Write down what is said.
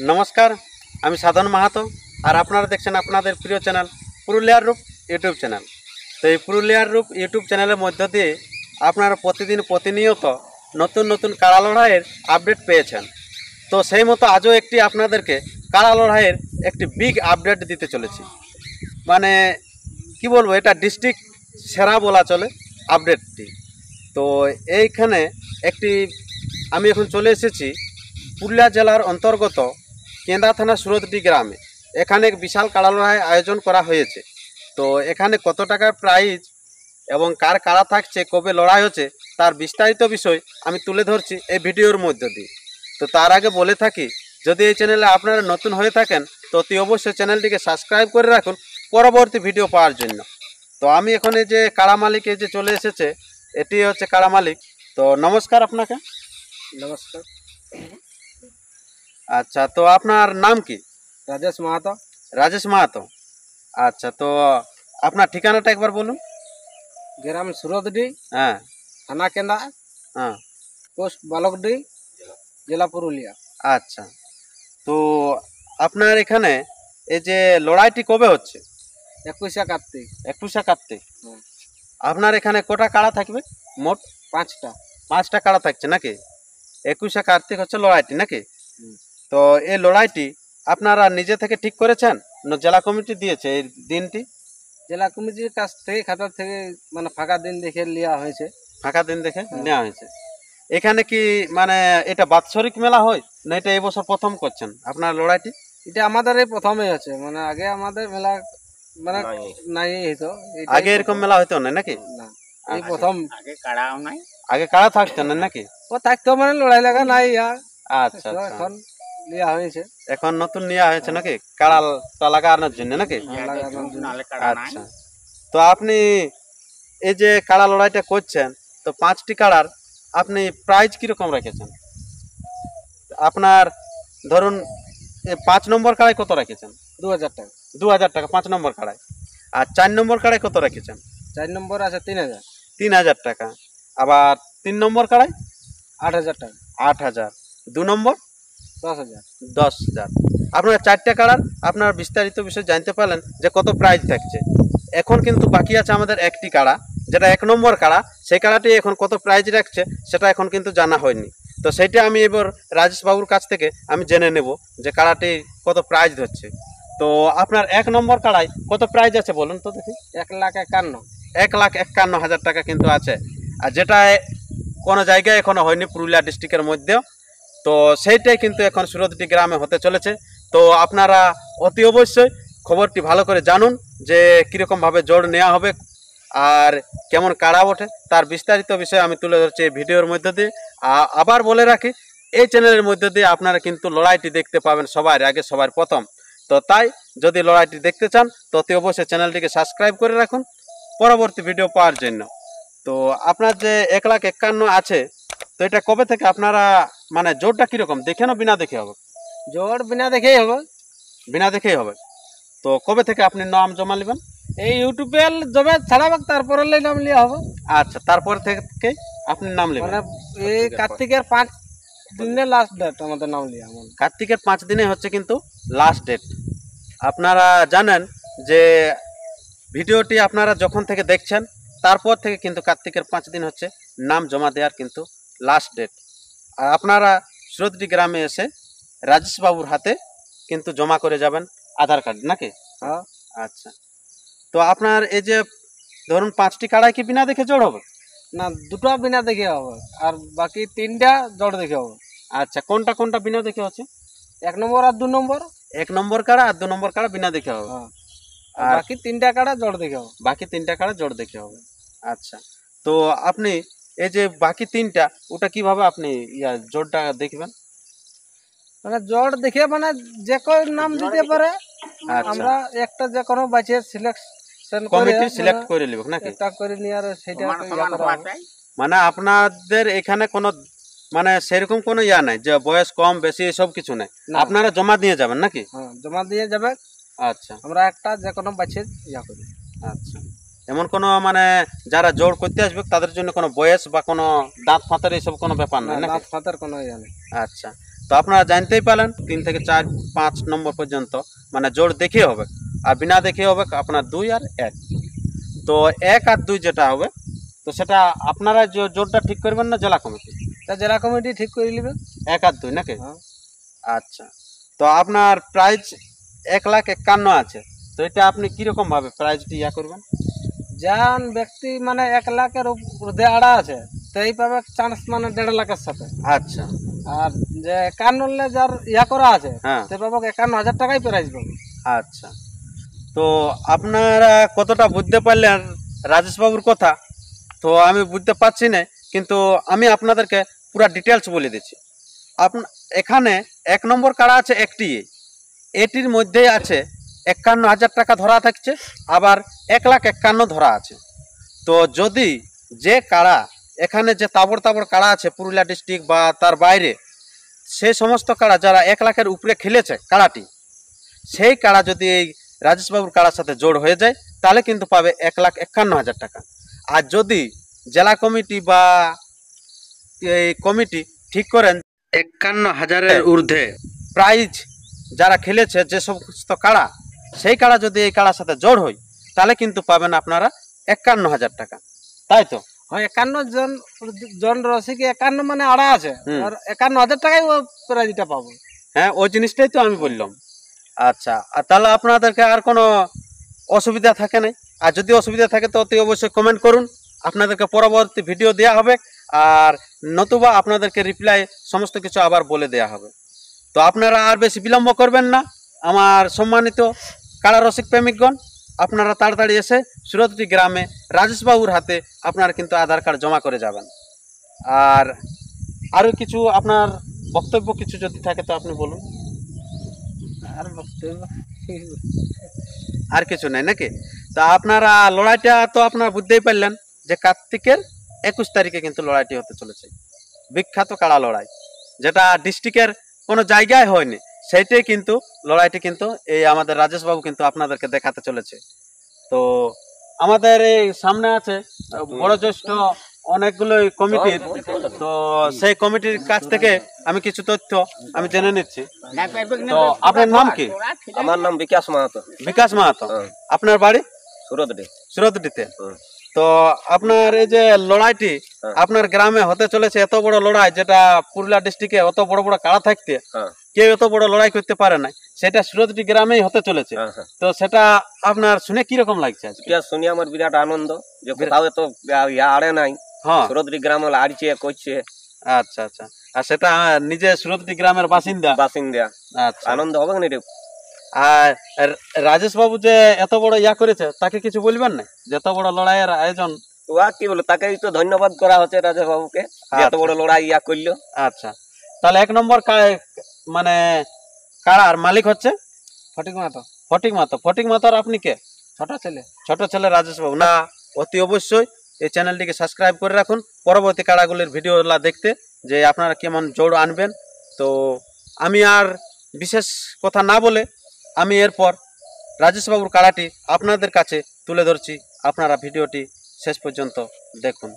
নমস্কার, আমি সাধন মাহাতো, আর আপনারা দেখছেন আপনাদের প্রিয় চ্যানেল পুরুলিয়ার রূপ ইউটিউব চ্যানেল। তো এই পুরুলিয়ার রূপ ইউটিউব চ্যানেলের মধ্য দিয়ে আপনারা প্রতিদিন প্রতিনিয়ত নতুন নতুন কাড়া লড়াইয়ের আপডেট পেয়েছেন। তো সেই মতো আজও একটি আপনাদেরকে কাড়া লড়াইয়ের একটি বিগ আপডেট দিতে চলেছি। মানে কি বলব, এটা ডিস্ট্রিক্ট সেরা বলা চলে আপডেটটি। তো এইখানে একটি আমি এখন চলে এসেছি পুরুলিয়া জেলার অন্তর্গত কেন্দা থানা সুরতটি গ্রামে। এখানে এক বিশাল কাড়া লড়াই আয়োজন করা হয়েছে। তো এখানে কত টাকার প্রাইজ এবং কার কারা থাকছে, কবে লড়াই হচ্ছে, তার বিস্তারিত বিষয় আমি তুলে ধরছি এই ভিডিওর মধ্য দিয়ে। তো তার আগে বলে থাকি, যদি এই চ্যানেলে আপনারা নতুন হয়ে থাকেন, তো অতি অবশ্যই চ্যানেলটিকে সাবস্ক্রাইব করে রাখুন পরবর্তী ভিডিও পাওয়ার জন্য। তো আমি এখন এই যে কাড়া মালিকে যে চলে এসেছে, এটি হচ্ছে কাড়া মালিক। তো নমস্কার আপনাকে। নমস্কার। আচ্ছা তো আপনার নাম কি? রাজেশ মাহাতো। রাজেশ মাহাতো। আচ্ছা তো আপনার ঠিকানাটা একবার বলুন। গ্রাম সুরতডি হ্যাঁ। থানা কেন্দা হ্যাঁ। পোস্ট বালকডি জেলা পুরুলিয়া। আচ্ছা তো আপনার এখানে এই যে লড়াইটি কবে হচ্ছে? একুশে কার্তিক। একুশে কার্তিক। আপনার এখানে কটা কাড়া থাকবে? মোট? পাঁচটা। পাঁচটা কাড়া থাকছে নাকি? একুশে কার্তিক হচ্ছে লড়াইটি নাকি? হুম। তো এই লড়াইটি আপনারা নিজে থেকে ঠিক করেছেন? না জেলা কমিটি দিয়েছে এই দিনটি? জেলা কমিটির কাছ থেকে খাতা থেকে মানে ফাঁকা দিন দেখে নেওয়া হয়েছে। ফাঁকা দিন দেখে হ্যাঁ। নেওয়া হয়েছে। এখানে কি মানে এটা বাৎসরিক মেলা হয়? না এটা এই বছর প্রথম করছেন আপনার লড়াইটি? এটা আমাদের এই প্রথমেই হচ্ছে মানে আগে আমাদের মেলা মানে নাই। হইতো। আগে এরকম মেলা হইতো না নাকি? না এই প্রথম। আগে কাড়াও নাই। আগে কারা থাকতো না নাকি? ও থাকতো মানে লড়াই লাগা নাই আচ্ছা আচ্ছা। এখন নেওয়া হয়েছে। এখন নতুন নেওয়া হয়েছে নাকি? কাড়ালটা লাগানোর জন্য নাকি? নাই। আচ্ছা। তো আপনি এই যে কাড়া লড়াইটা করছেন তো পাঁচটি কাড়ার আপনি প্রাইজ কীরকম রেখেছেন? আপনার ধরুন পাঁচ নম্বর কাড়াই কত রেখেছেন? দু হাজার টাকা। দু হাজার টাকা পাঁচ নম্বর কাড়াই আর চার নম্বর কাড়াই কত রেখেছেন? চার নম্বর আছে তিন হাজার। তিন হাজার টাকা। আবার তিন নম্বর কাড়াই আট হাজার টাকা। আট হাজার। দু নম্বর? দশ হাজার দশ হাজার। আপনার চারটে কাড়ার আপনার বিস্তারিত বিষয়ে জানতে পারলেন যে কত প্রাইজ থাকছে। এখন কিন্তু বাকি আছে আমাদের একটি কাড়া যেটা এক নম্বর কাড়া সেই কাড়াটি এখন কত প্রাইজ রাখছে সেটা এখন কিন্তু জানা হয়নি। তো সেইটা আমি এবার রাজেশ বাবুর কাছ থেকে আমি জেনে নেব যে কাড়াটি কত প্রাইজ ধরছে। তো আপনার এক নম্বর কাড়ায় কত প্রাইজ আছে বলুন তো দেখি। এক লাখ একান্ন। এক লাখ একান্ন হাজার টাকা কিন্তু আছে। আর যেটা কোনো জায়গায় এখনও হয়নি পুরুলিয়া ডিস্ট্রিক্টের মধ্যেও তো সেইটাই কিন্তু এখন সুরতটি গ্রামে হতে চলেছে। তো আপনারা অতি অবশ্যই খবরটি ভালো করে জানুন যে কীরকমভাবে জোর নেওয়া হবে আর কেমন কাড়া ওঠে, তার বিস্তারিত বিষয় আমি তুলে ধরছি এই ভিডিওর মধ্যে দিয়ে। আবার বলে রাখি, এই চ্যানেলের মধ্যে দিয়ে আপনারা কিন্তু লড়াইটি দেখতে পাবেন সবার আগে, সবার প্রথম। তো তাই যদি লড়াইটি দেখতে চান, তো অতি অবশ্যই চ্যানেলটিকে সাবস্ক্রাইব করে রাখুন। পরবর্তী ভিডিও পাওয়ার জন্য। তো আপনার যে এক লাখ একান্ন আছে তো এটা কবে থেকে আপনারা মানে জোরটা কীরকম? দেখে না বিনা দেখে হবে। জোর বিনা দেখেই হবে। বিনা দেখেই হবে। তো কবে থেকে আপনি নাম জমা নেবেন? এই ইউটিউবে জমে ছাড়াবে তারপরে নাম নেওয়া হবে। আচ্ছা তারপর থেকে আপনি নাম নেবেন। মানে এই কার্তিকের পাঁচ দিনে লাস্ট ডেট আমাদের নাম নেওয়া কার্তিকের পাঁচ দিনে হচ্ছে কিন্তু লাস্ট ডেট আপনারা জানেন যে ভিডিওটি আপনারা যখন থেকে দেখছেন তারপর থেকে কিন্তু কার্তিকের পাঁচ দিন হচ্ছে নাম জমা দেওয়ার কিন্তু লাস্ট ডেট আর আপনারা সুরতটি গ্রামে এসে রাজেশ বাবুর হাতে কিন্তু জমা করে যাবেন আধার কার্ড নাকি? হ্যাঁ। আচ্ছা। তো আপনার এই যে ধরুন পাঁচটি কাড়াই কি বিনা দেখে জোড় হবে? না দুটো বিনা দেখে হবে আর বাকি তিনটা জড় দেখে হবে। আচ্ছা কোনটা কোনটা বিনা দেখে হচ্ছে? এক নম্বর আর দু নম্বর। এক নম্বর কাড়া আর দু নম্বর কাড়া বিনা দেখে হবে। হ্যাঁ। আর বাকি তিনটা কাটা জড় দেখে হবে। বাকি তিনটা কাড়া জোড় দেখে হবে। আচ্ছা। তো আপনি এই যে বাকি তিনটা ওটা কীভাবে আপনি ইয়া জোড়টা দেখবেন? মানে জোর দেখে মানে যে নাম দিতে পারে আচ্ছা। আমরা একটা যে কোনো বাঁচিয়ে সিলেকশন করে কমিটি সিলেক্ট করে নেব নাকি? একটা করে নিয়ে আর সেটা মানে আপনাদের এখানে কোনো মানে সেরকম কোনো ইয়া নাই যে বয়স কম বেশি এসব কিছু নাই। না। আপনারা জমা দিয়ে যাবেন নাকি? হ্যাঁ জমা দিয়ে যাবে আচ্ছা। আমরা একটা যে কোনো বাঁচিয়ে ইয়া করি। আচ্ছা। এমন কোনো মানে যারা জোর করতে আসবে তাদের জন্য কোনো বয়স বা কোনো দাঁত ফাঁতের এইসব কোনো ব্যাপার না নাই দাঁত ফাতার কোনো ইয়া নেই। আচ্ছা। তো আপনারা জানতেই পারলেন তিন থেকে চার পাঁচ নম্বর পর্যন্ত মানে জোর দেখে হবে। আর বিনা দেখে হবে আপনার দুই আর এক। তো এক আর দুই যেটা হবে তো সেটা আপনারা জোরটা ঠিক করবেন না জেলা কমিটি? তা জেলা কমিটি ঠিক করে নিবে। এক আর দুই নাকি? হ্যাঁ। আচ্ছা। তো আপনার প্রাইজ এক লাখ একান্ন আছে। তো এটা আপনি কীরকমভাবে প্রাইজটি ইয়া করবেন? যান ব্যক্তি মানে এক লাখের ঊর্ধ্বে আড়া আছে তো এই পাবে চান্স মানে দেড় লাখের সাথে। আচ্ছা। আর যে একান্ন যার ইয়া করা আছে হ্যাঁ। সে পাবো একান্ন হাজার টাকাই প্রাইজ পাবে। আচ্ছা। তো আপনারা কতটা বুঝতে পারলেন রাজেশবাবুর কথা? তো আমি বুঝতে পারছি না কিন্তু আমি আপনাদেরকে পুরা ডিটেলস বলে দিচ্ছি। আপন এখানে এক নম্বর কাড়া আছে একটি এটির মধ্যেই আছে একান্ন হাজার টাকা ধরা থাকছে আবার এক লাখ একান্ন ধরা আছে। তো যদি যে কাড়া এখানে যে তাবড় তাবড় কাড়া আছে পুরুলিয়া ডিস্ট্রিক্ট বা তার বাইরে সেই সমস্ত কাড়া যারা এক লাখের উপরে খেলেছে কাড়াটি সেই কাড়া যদি এই রাজেশবাবুর কাড়ার সাথে জোড় হয়ে যায় তাহলে কিন্তু পাবে এক লাখ একান্ন হাজার টাকা। আর যদি জেলা কমিটি বা এই কমিটি ঠিক করেন একান্ন হাজারের ঊর্ধ্বে। প্রাইজ যারা খেলেছে যে সমস্ত কাড়া সেই কাড়া যদি এই কাড়ার সাথে জোর হয় তাহলে কিন্তু পাবেন আপনারা একান্ন হাজার টাকা। তাই তো? হয় একান্ন জন জন রসিকে একান্ন মানে আড়া আছে? আর একান্ন হাজার টাকাই ও প্রাইজটা পাবো। হ্যাঁ ওই জিনিসটাই তো আমি বললাম। আচ্ছা আর তাহলে আপনাদেরকে আর কোনো অসুবিধা থাকে নাই? আর যদি অসুবিধা থাকে তো অতি অবশ্যই কমেন্ট করুন। আপনাদেরকে পরবর্তী ভিডিও দেওয়া হবে আর নতুবা আপনাদেরকে রিপ্লাই সমস্ত কিছু আবার বলে দেওয়া হবে। তো আপনারা আর বেশি বিলম্ব করবেন না আমার সম্মানিত কারা রসিক প্রেমিকগণ আপনারা তাড়াতাড়ি এসে সুরতটি গ্রামে রাজেশবাবুর হাতে আপনারা কিন্তু আধার কার্ড জমা করে যাবেন। আর আরও কিছু আপনার বক্তব্য কিছু যদি থাকে তো আপনি বলুন। আর বক্তব্য আর কিছু নাই নাকি? তা আপনারা লড়াইটা তো আপনারা বুঝতেই পারলেন যে কার্তিকের একুশ তারিখে কিন্তু লড়াইটি হতে চলেছে। বিখ্যাত কাড়া লড়াই যেটা ডিস্ট্রিক্টের কোনো জায়গায় হয়নি। সেইটাই কিন্তু লড়াইটি কিন্তু এই আমাদের রাজেশবাবু কিন্তু আপনাদেরকে দেখাতে চলেছে। তো আমাদের এই সামনে আছে বড় জ্যেষ্ঠ অনেকগুলো কমিটির তো সেই কমিটির কাছ থেকে আমি কিছু তথ্য আমি জেনে নিচ্ছি। তো আপনার নাম কি? আমার নাম বিকাশ মাহাতো। বিকাশ মাহাতো। হ্যাঁ, আপনার বাড়ি? সুরতডি। সুরতডিতে। তো আপনার এই যে লড়াইটি হ্যাঁ। আপনার গ্রামে হতে চলেছে এত বড় লড়াই যেটা পুরুলিয়া ডিস্ট্রিক্টে অত বড় বড় কাড়া থাকতে হ্যাঁ। কেউ এত বড় লড়াই করতে পারে না সেটা সুরতডি গ্রামেই হতে চলেছে। হ্যাঁ তো সেটা আপনার শুনে কি রকম লাগছে এটা শুনি আমার বিরাট আনন্দ যে কোথাও তো আড়ে নাই। হ্যাঁ। সুরতডি গ্রাম আড়ছে করছে। আচ্ছা আচ্ছা। আর সেটা নিজে সুরতডি গ্রামের বাসিন্দা? বাসিন্দা। আচ্ছা। আনন্দ হবে না রে আর রাজেশ বাবু যে এত বড় ইয়া করেছে তাকে কিছু বলবেন না? যে এত বড় লড়াইয়ের আয়োজন। ওয়া কি বলে তাকে তো ধন্যবাদ করা হচ্ছে রাজা বাবুকে এত বড় লড়াই ইয়া করল। আচ্ছা। তাহলে এক নম্বর মানে কাড়ার মালিক হচ্ছে? ফটিক মাতো। ফটিক মাতো। ফটিক মাতোর আপনি কে? ছোট ছেলে। ছোট ছেলে রাজেশ বাবু না অতি অবশ্যই এই চ্যানেলটিকে সাবস্ক্রাইব করে রাখুন। পরবর্তী কাড়াগুলির ভিডিওগুলা দেখতে যে আপনারা কেমন জোর আনবেন। তো আমি আর বিশেষ কথা না বলে আমি এরপর রাজেশবাবুর কালাটি আপনাদের কাছে তুলে ধরছি। আপনারা ভিডিওটি শেষ পর্যন্ত দেখুন।